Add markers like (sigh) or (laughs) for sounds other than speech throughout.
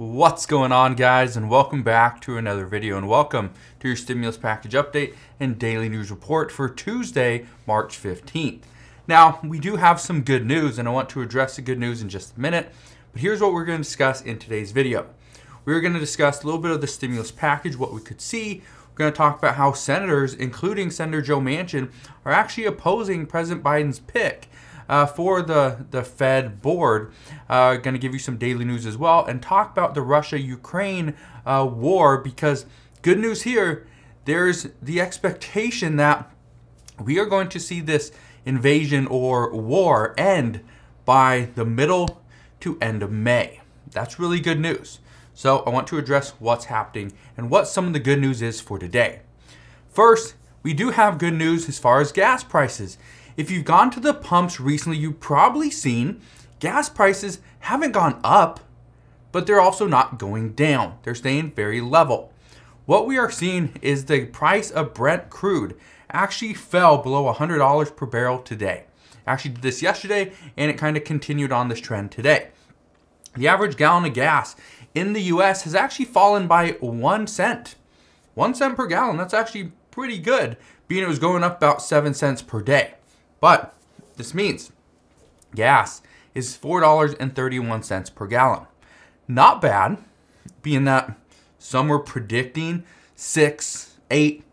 What's going on guys and welcome back to another video and welcome to your stimulus package update and daily news report for Tuesday, March 15th. Now, we do have some good news and I want to address the good news in just a minute, but here's what we're going to discuss in today's video. We're going to discuss a little bit of the stimulus package, what we could see. We're going to talk about how senators, including Senator Joe Manchin, are actually opposing President Biden's pick uh, for the, the Fed board. Uh, going to give you some daily news as well and talk about the Russia-Ukraine uh, war because good news here, there's the expectation that we are going to see this invasion or war end by the middle to end of May. That's really good news. So I want to address what's happening and what some of the good news is for today. First, we do have good news as far as gas prices. If you've gone to the pumps recently, you've probably seen gas prices haven't gone up, but they're also not going down. They're staying very level. What we are seeing is the price of Brent crude actually fell below $100 per barrel today. Actually did this yesterday and it kind of continued on this trend today. The average gallon of gas in the US has actually fallen by one cent. One cent per gallon, that's actually pretty good, being it was going up about seven cents per day. But this means gas is $4.31 per gallon. Not bad, being that some were predicting six, eight,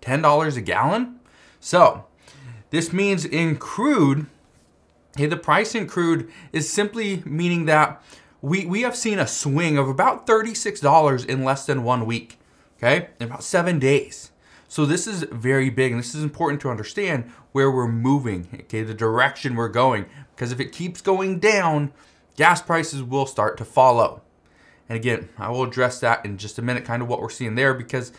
ten dollars a gallon. So this means in crude, hey, the price in crude is simply meaning that we, we have seen a swing of about $36 in less than one week, okay? In about seven days. So this is very big and this is important to understand where we're moving, okay, the direction we're going. Because if it keeps going down, gas prices will start to follow. And again, I will address that in just a minute, kind of what we're seeing there, because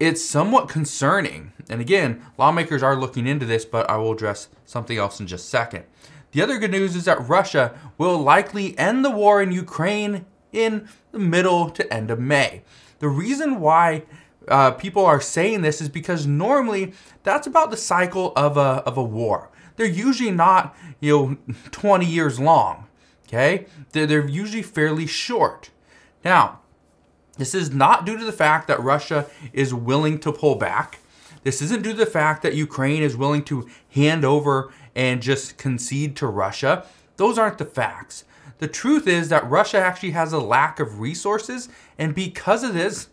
it's somewhat concerning. And again, lawmakers are looking into this, but I will address something else in just a second. The other good news is that Russia will likely end the war in Ukraine in the middle to end of May. The reason why uh, people are saying this is because normally that's about the cycle of a, of a war. They're usually not, you know, (laughs) 20 years long, okay? They're, they're usually fairly short. Now, this is not due to the fact that Russia is willing to pull back. This isn't due to the fact that Ukraine is willing to hand over and just concede to Russia. Those aren't the facts. The truth is that Russia actually has a lack of resources, and because of this,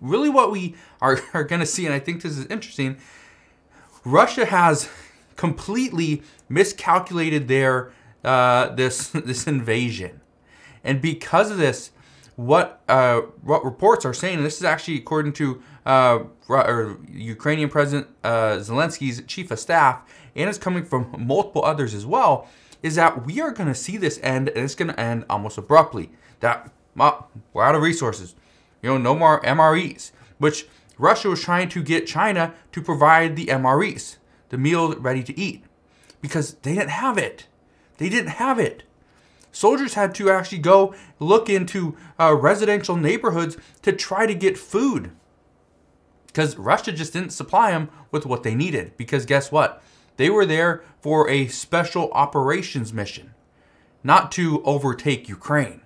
really what we are, (laughs) are going to see, and I think this is interesting, Russia has completely miscalculated their uh, this (laughs) this invasion, and because of this, what uh, what reports are saying, and this is actually according to uh, Ukrainian President uh, Zelensky's chief of staff, and it's coming from (laughs) multiple others as well, is that we are going to see this end, and it's going to end almost abruptly. That well, we're out of resources you know, no more MREs, which Russia was trying to get China to provide the MREs, the meal ready to eat, because they didn't have it. They didn't have it. Soldiers had to actually go look into uh, residential neighborhoods to try to get food because Russia just didn't supply them with what they needed. Because guess what? They were there for a special operations mission, not to overtake Ukraine.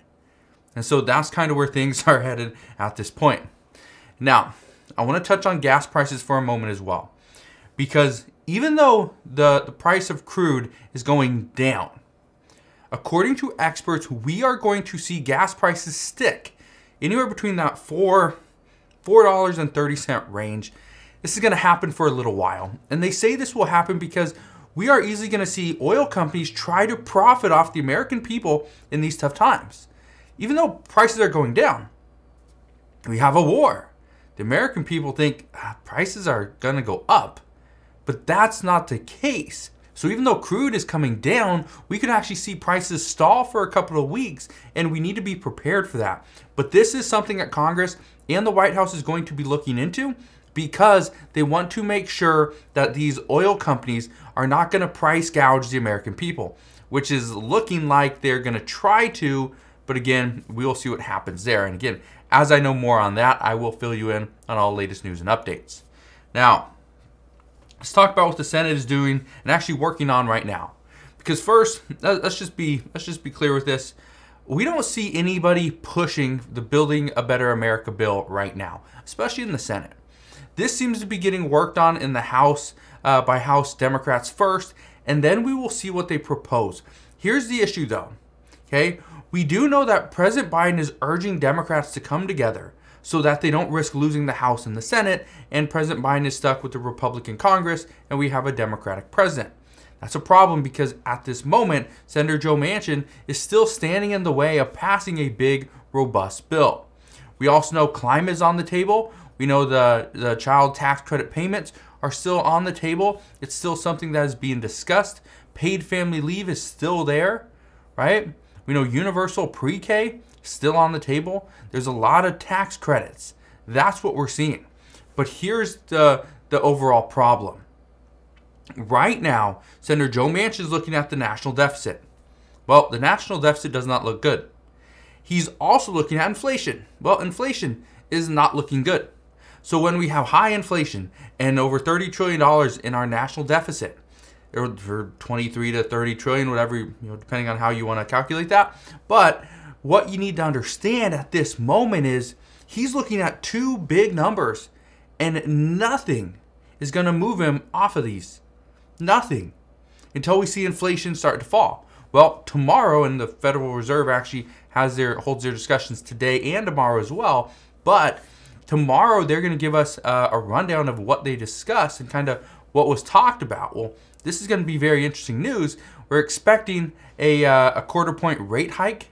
And so that's kind of where things (laughs) are headed at this point. Now, I want to touch on gas prices for a moment as well. Because even though the, the price of crude is going down, according to experts, we are going to see gas prices stick anywhere between that four $4.30 range. This is going to happen for a little while. And they say this will happen because we are easily going to see oil companies try to profit off the American people in these tough times even though prices are going down, we have a war. The American people think ah, prices are going to go up, but that's not the case. So even though crude is coming down, we could actually see prices stall for a couple of weeks, and we need to be prepared for that. But this is something that Congress and the White House is going to be looking into because they want to make sure that these oil companies are not going to price gouge the American people, which is looking like they're going to try to but again, we will see what happens there. And again, as I know more on that, I will fill you in on all latest news and updates. Now, let's talk about what the Senate is doing and actually working on right now. Because first, let's just be let's just be clear with this. we don't see anybody pushing the Building a Better America bill right now, especially in the Senate. This seems to be getting worked on in the House uh, by House Democrats first, and then we will see what they propose. Here's the issue though, okay? We do know that President Biden is urging Democrats to come together so that they don't risk losing the House and the Senate, and President Biden is stuck with the Republican Congress, and we have a Democratic president. That's a problem because at this moment, Senator Joe Manchin is still standing in the way of passing a big, robust bill. We also know climate is on the table. We know the, the child tax credit payments are still on the table. It's still something that is being discussed. Paid family leave is still there, right? We know universal pre K still on the table. There's a lot of tax credits. That's what we're seeing. But here's the, the overall problem. Right now, Senator Joe Manchin is looking at the national deficit. Well, the national deficit does not look good. He's also looking at inflation. Well, inflation is not looking good. So when we have high inflation and over $30 trillion in our national deficit, or for 23 to 30 trillion, whatever, you know, depending on how you want to calculate that. But what you need to understand at this moment is he's looking at two big numbers and nothing is going to move him off of these. Nothing until we see inflation start to fall. Well, tomorrow, and the Federal Reserve actually has their holds their discussions today and tomorrow as well. But tomorrow they're going to give us uh, a rundown of what they discussed and kind of what was talked about. Well, this is going to be very interesting news. We're expecting a, uh, a quarter point rate hike.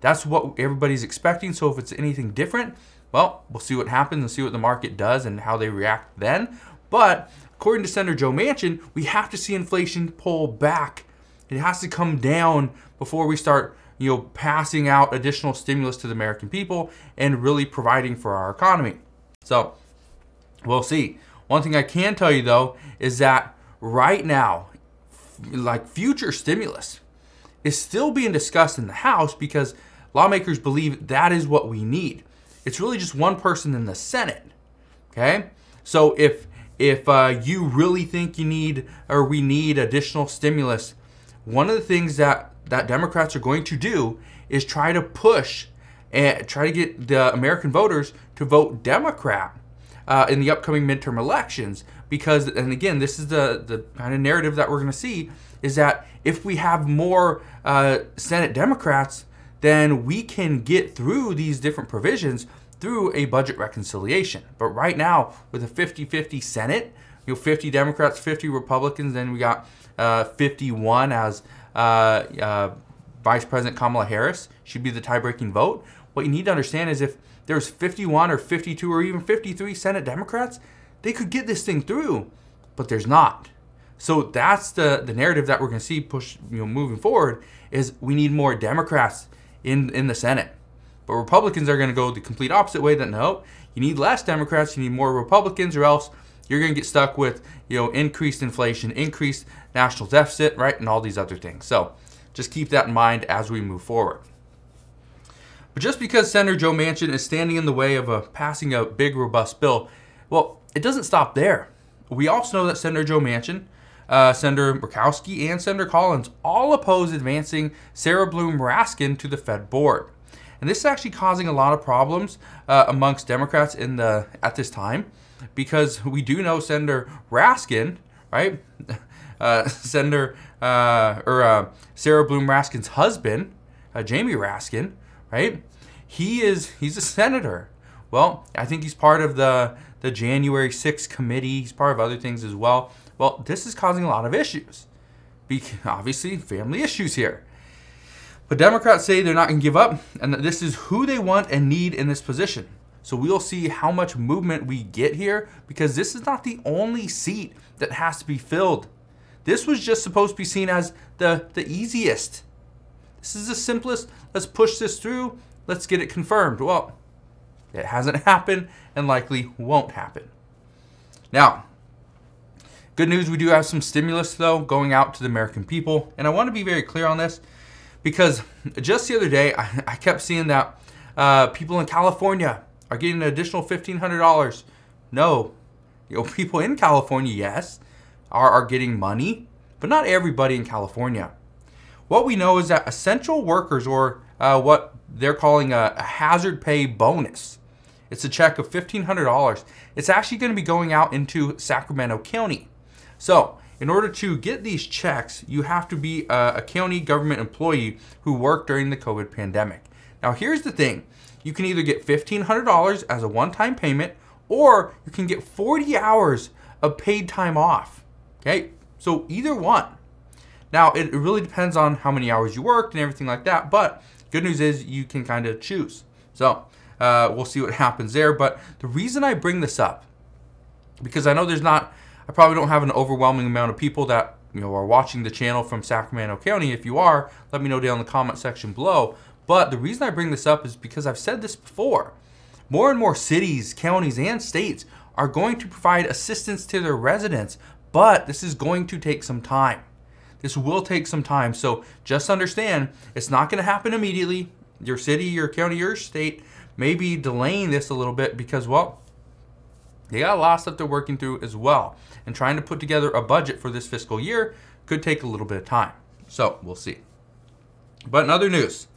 That's what everybody's expecting. So if it's anything different, well, we'll see what happens and see what the market does and how they react then. But according to Senator Joe Manchin, we have to see inflation pull back. It has to come down before we start, you know, passing out additional stimulus to the American people and really providing for our economy. So we'll see. One thing I can tell you though is that right now, like future stimulus, is still being discussed in the House because lawmakers believe that is what we need. It's really just one person in the Senate. Okay, so if if uh, you really think you need or we need additional stimulus, one of the things that that Democrats are going to do is try to push and try to get the American voters to vote Democrat uh, in the upcoming midterm elections. Because, and again, this is the the kind of narrative that we're going to see is that if we have more uh, Senate Democrats, then we can get through these different provisions through a budget reconciliation. But right now, with a 50 50 Senate, you know, 50 Democrats, 50 Republicans, then we got uh, 51 as uh, uh, Vice President Kamala Harris should be the tie breaking vote. What you need to understand is if there's 51 or 52 or even 53 Senate Democrats, they could get this thing through, but there's not. So that's the, the narrative that we're going to see push you know moving forward is we need more Democrats in in the Senate. But Republicans are going to go the complete opposite way that no, you need less Democrats, you need more Republicans, or else you're going to get stuck with you know increased inflation, increased national deficit, right, and all these other things. So just keep that in mind as we move forward. But just because Senator Joe Manchin is standing in the way of a passing a big, robust bill, well, it doesn't stop there. We also know that Senator Joe Manchin, uh, Senator Murkowski, and Senator Collins all oppose advancing Sarah Bloom Raskin to the Fed board. And this is actually causing a lot of problems uh, amongst Democrats in the at this time because we do know Senator Raskin, right? (laughs) Uh, Senator uh, or uh, Sarah Bloom Raskin's husband, uh, Jamie Raskin, right? He is he's a senator. Well, I think he's part of the the January 6th committee. He's part of other things as well. Well, this is causing a lot of issues. Be- obviously, family issues here. But Democrats say they're not going to give up and that this is who they want and need in this position. So we'll see how much movement we get here because this is not the only seat that has to be filled. This was just supposed to be seen as the, the easiest. This is the simplest. Let's push this through. Let's get it confirmed. Well, it hasn't (laughs) happened and likely won't happen. Now, good news we do have some stimulus, though, going out to the American people. And I want to be very clear on this because just the other day, I, (laughs) I kept seeing that uh, people in California are getting an additional $1,500. No, you (laughs) know, people in California, yes, are, are getting money, but not everybody in California. What we know is that essential workers or uh, what they're calling a, a hazard pay bonus. It's a check of $1,500. It's actually going to be going out into Sacramento County. So, in order to get these checks, you have to be a, a county government employee who worked during the COVID pandemic. Now, here's the thing you can either get $1,500 as a one time payment or you can get 40 hours of paid time off. Okay, so either one. Now, it really depends on how many hours you worked and everything like that, but good news is you can kind of choose. So, uh, we'll see what (laughs) happens there. But the reason I bring this up, because I know there's not, I probably don't have an overwhelming amount of people that you know are watching the channel from Sacramento County. If you are, let me know down in the comment section below. But the reason I bring this up is because I've said this before. More and more cities, counties, and states are going to provide assistance to their residents, but this is going to take some time. This will take some time. So just understand it's not going to happen immediately. Your city, your county, your state may be delaying this a little bit because, well, they got a lot of stuff they're working through as well. And trying to put together a budget for this fiscal year could take a little bit of time. So we'll see. But in other news,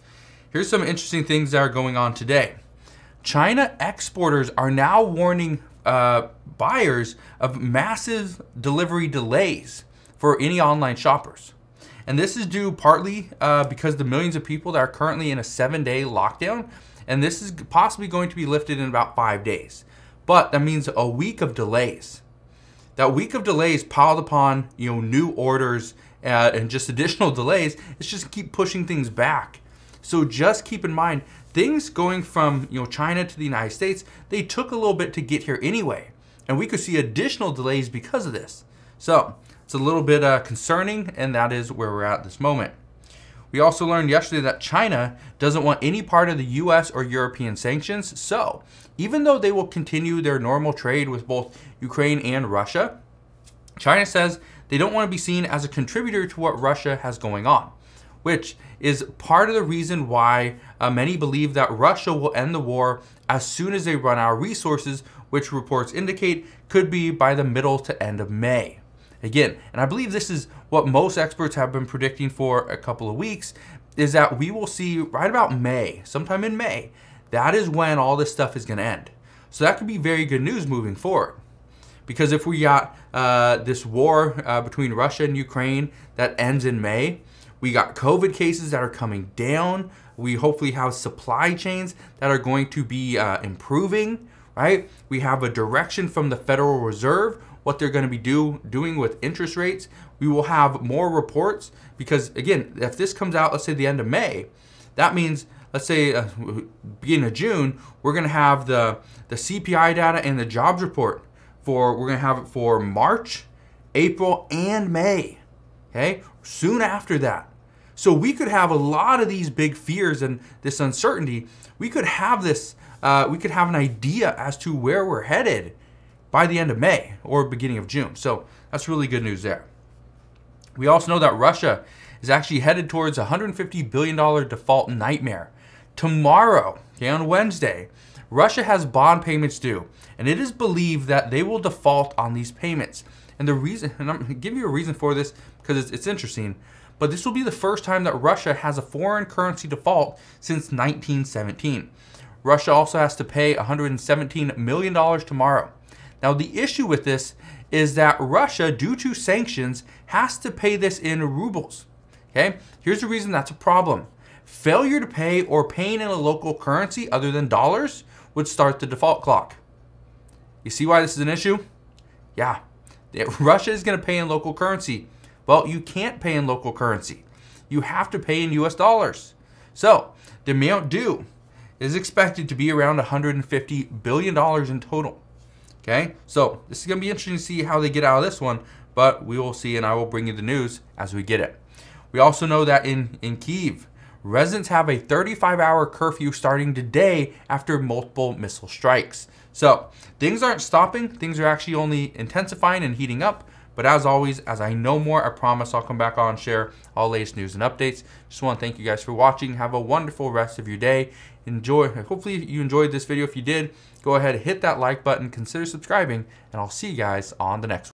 here's some interesting things that are going on today. China exporters are now warning uh, buyers of massive delivery delays for any online shoppers. And this is due partly uh, because the millions of people that are currently in a seven day lockdown, and this is possibly going to be lifted in about five days. But that means a week of delays. That week of delays piled upon you know new orders uh, and just additional delays, it's just keep pushing things back. So just keep in mind, things going from you know China to the United States, they took a little bit to get here anyway, and we could see additional delays because of this. So it's a little bit uh, concerning, and that is where we're at this moment. We also learned yesterday that China doesn't want any part of the US or European sanctions. So, even though they will continue their normal trade with both Ukraine and Russia, China says they don't want to be seen as a contributor to what Russia has going on, which is part of the reason why uh, many believe that Russia will end the war as soon as they run out of resources, which reports indicate could be by the middle to end of May. Again, and I believe this is what most experts have been predicting for a couple of weeks, is that we will see right about May, sometime in May, that is when all this stuff is going to end. So that could be very good news moving forward. Because if we got uh, this war uh, between Russia and Ukraine that ends in May, we got COVID cases that are coming down. We hopefully have supply chains that are going to be uh, improving, right? We have a direction from the Federal Reserve what they're going to be do, doing with interest rates. We will have more reports because, again, if this comes out, let's say the end of May, that means, let's say, uh, beginning of June, we're going to have the, the CPI data and the jobs report for, we're going to have it for March, April, and May. Okay, soon after that. So we could have a lot of these big fears and this uncertainty. We could have this, uh, we could have an idea as to where we're headed by the end of May or beginning of June. So that's really good news there. We also know that Russia is actually headed towards a $150 billion default nightmare. Tomorrow, okay, on Wednesday, Russia has bond payments due, and it is believed that they will default on these payments. And the reason, and I'm going to give you a reason for this because it's, it's interesting, but this will be the first time that Russia has a foreign currency default since 1917. Russia also has to pay $117 million tomorrow. Now, the issue with this is that Russia, due to sanctions, has to pay this in rubles. Okay, here's the reason that's a problem. Failure to pay or paying in a local currency other than dollars would start the default clock. You see why this is an issue? Yeah, (laughs) Russia is going to pay in local currency. Well, you can't pay in local currency. You have to pay in US dollars. So, the amount due is expected to be around $150 billion in total. Okay, so this is going to be interesting to see how they get out of this one, but we will see, and I will bring you the news as we get it. We also know that in, in Kiev, residents have a 35 hour curfew starting today after multiple missile strikes. So things aren't stopping, things are actually only intensifying and heating up. But as always, as I know more, I promise I'll come back on and share all latest news and updates. Just want to thank you guys for watching. Have a wonderful rest of your day. Enjoy. Hopefully you enjoyed this video. If you did, go ahead, hit that like button, consider subscribing, and I'll see you guys on the next one.